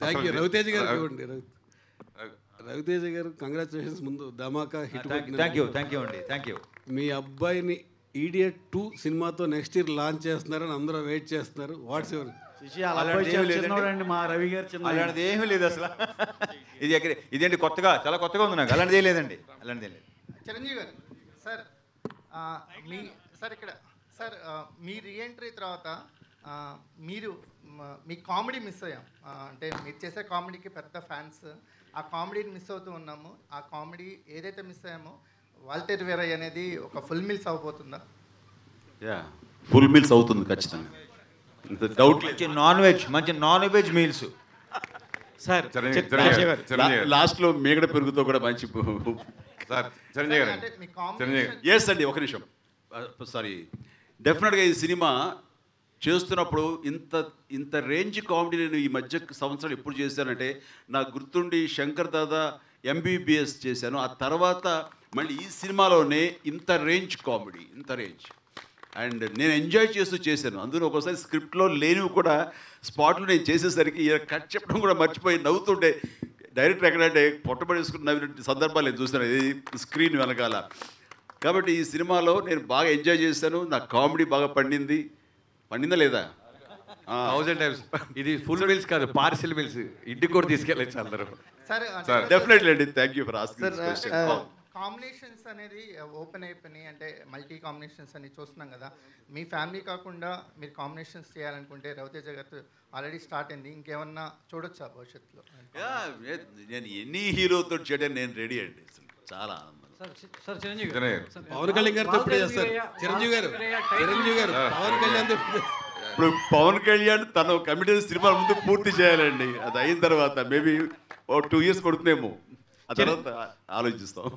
Thank you Raviteja గారు ఇవ్వండి రవి రవితేజ గారు కంగ్రాచులేషన్స్ ముందు Dhamaka hit thank you thank you అండి థ్యాంక్ యూ మీ అబ్బాయిని ఈడియట్ టూ సినిమాతో నెక్స్ట్ ఇయర్ లాంచ్ చేస్తున్నారని అందరూ వెయిట్ చేస్తున్నారు. వాట్స్ ఎవర్ మా రవి గారు చిన్న అలాంటిది ఏమీ లేదు అసలు. ఇది ఎక్కడ ఇదేంటి కొత్తగా చాలా కొత్తగా ఉంది నాకు అలాంటిది ఏం లేదండి అలాంటిది ఏం లేదు. చిరంజీవి గారు సార్ మీ సార్ ఇక్కడ సార్ మీ రీఎంట్రీ తర్వాత మీరు మ- కామెడీ మిస్ అయ్యాం. అంటే మీరు చేసే కామెడీకి పెద్ద ఫ్యాన్స్. ఆ కామెడీని మిస్ అవుతూ ఉన్నాము. ఆ కామెడీ ఏదైతే మిస్ అయ్యామో వాల్టేర్ వేరై అనేది ఒక ఫుల్ మిల్స్ అవ్వబోతుందా? యా ఫుల్ మీల్స్ అవుతుంది ఖచ్చితంగా. డౌట్ మంచి నాన్ వెజ్ మంచి non veg meals sir Chiranjeevi చెప్- చిరంజీవి గారు, చిరంజీవి గారు. లాస్ట్లో మేగడ పెరుగుతో కూడా మంచి సార్ చిరంజీవి గారు. చిరంజీవి ఎస్ అండి ఒక నిమిషం. సారీ. డెఫినెట్గా ఈ సినిమా చేస్తున్నప్పుడు ఇంత ఇంత రేంజ్ కామెడీ నేను ఈ మధ్య సంవత్సరం ఎప్పుడు చేశానంటే నాకు గుర్తుండి శంకర్ దాదా ఎంబీబీఎస్ చేశాను. ఆ తర్వాత మళ్ళీ ఈ సినిమాలోనే ఇంత రేంజ్ కామెడీ ఇంత రేంజ్ అండ్ నేను ఎంజాయ్ చేస్తూ చేశాను. అందులో ఒకసారి స్క్రిప్ట్లో లేనివి కూడా స్పాట్లో నేను చేసేసరికి కట్ చెప్పడం కూడా మర్చిపోయి నవ్వుతుంటే డైరెక్టర్ ఎక్కడంటే పొట్టబడేసుకుని నవ్విన సందర్భాలు నేను చూశాను. ఇది స్క్రీన్ వెనకాల. కాబట్టి ఈ సినిమాలో నేను బాగా ఎంజాయ్ చేశాను. నా కామెడీ బాగా పండింది. పండిందా లేదా? థౌజండ్ టైమ్స్ ఇది ఫుల్ మీల్స్ కాదు పార్సిల్ మీల్స్ ఇంటికి కూడా తీసుకెళ్ళచ్చు అందరూ. సార్ డెఫినెట్లీ అండి. Thank you for asking combinations అనేది ఓపెన్ అయిపోయినాయి. అంటే మల్టీ కాంబినేషన్స్ అని చూస్తున్నాం కదా. మీ ఫ్యామిలీ కాకుండా మీరు కాంబినేషన్స్ చేయాలనుకుంటే రవితేజ గారితో ఆల్రెడీ స్టార్ట్ అయింది. ఇంకేమన్నా చూడొచ్చా భవిష్యత్తులో? నేను ఎన్ని హీరోతో చేయడానికి నేను రెడీ అండి. చాలా ఆనందం. గారు. గారు. పవన్ కళ్యాణ్ గారితో ఎప్పుడే చేస్తారు చిరంజీవి గారు. చిరంజీవి గారు పవన్ కళ్యాణ్? ఇప్పుడు పవన్ కళ్యాణ్ తను కమిటీ సినిమాల ముందు పూర్తి చేయాలండి. అది అయిన తర్వాత మేబీ ఓ టూ ఇయర్స్ కొడుతుందేమో. ఆ తర్వాత ఆలోచిస్తాం.